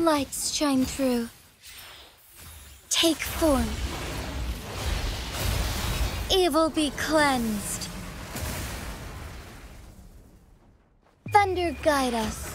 lights shine through. Take form. Evil be cleansed. Thunder guide us.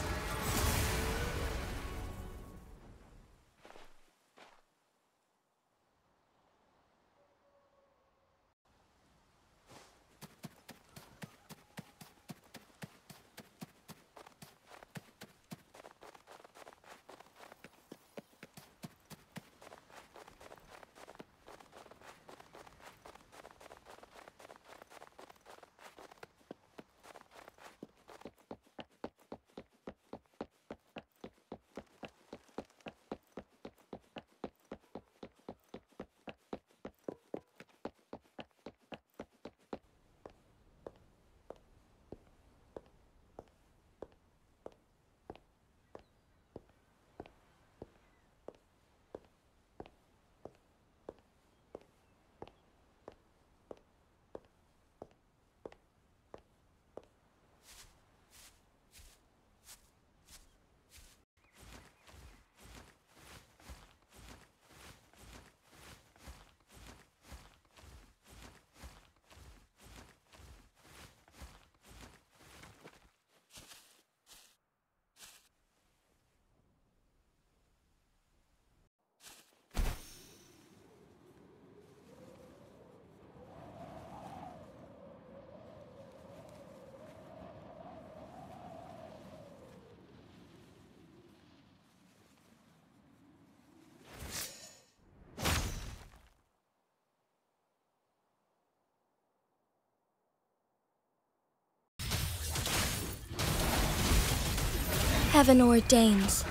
Heaven ordains.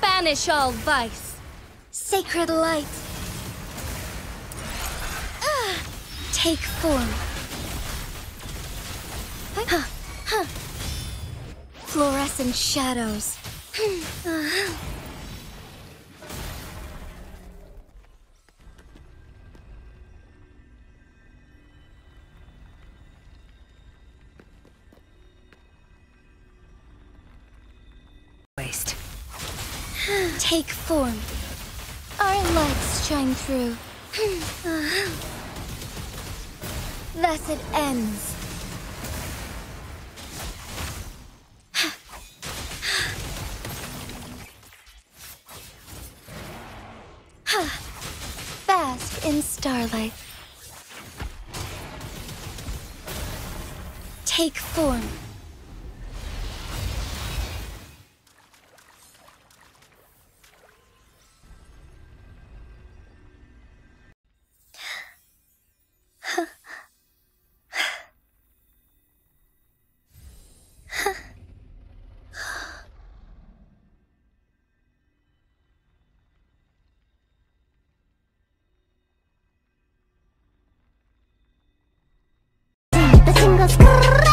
Banish all vice. Sacred light. Ah, take form. Huh, huh. Fluorescent shadows. Uh-huh. Waste. Take form. Our lights shine through. Thus it ends. Bask in starlight. Take form. Singles